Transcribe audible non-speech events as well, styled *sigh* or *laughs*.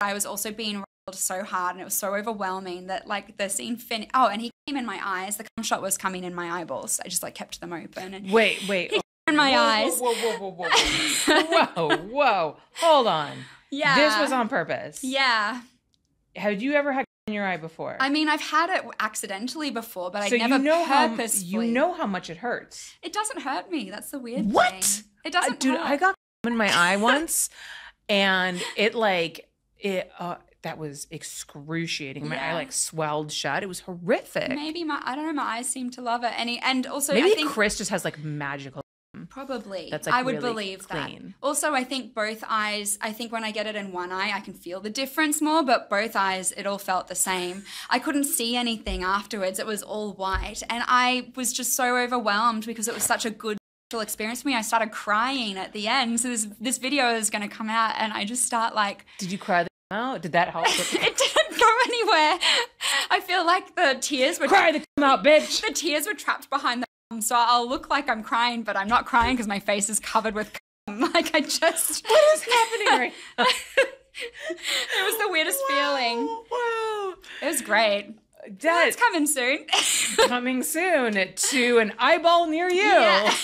I was also being rolled so hard and it was so overwhelming that like the scene fin. Oh, and he came in my eyes. The cum shot was coming in my eyeballs. I just like kept them open and Wait, wait. *laughs* in my Whoa, eyes. Whoa, whoa, whoa, whoa, whoa. *laughs* whoa, whoa. Hold on. Yeah. This was on purpose. Yeah. Had you ever had in your eye before? I mean, I've had it accidentally before, but so I never you know how you know how much it hurts. it doesn't hurt me. That's the weird What? thing. What? It Uh, doesn't. dude, hurt. I got in my eye once, *laughs* and it like it. Uh, that was excruciating. My eye like swelled shut. It was horrific. Maybe, Maybe my I don't know. My eyes seem to love it. And he, and also I think Chris just has like magical. Probably. That's, like, I would really believe clean. that. Also, I think both eyes, I think when I get it in one eye, I can feel the difference more, but both eyes, it all felt the same. I couldn't see anything afterwards. It was all white. And I was just so overwhelmed because it was such a good experience for me. I started crying at the end. So this this video is going to come out and I just start like Did you cry out? Did that help? *laughs* it didn't go anywhere. I feel like the tears were cry the come out, bitch. the tears were trapped behind the cum, so I'll look like I'm crying, but I'm not crying because my face is covered with cum. *laughs* Like I just *laughs* What is happening right now? it was the weirdest feeling. Wow. It was great. It's coming soon. coming soon to an eyeball near you. Yeah.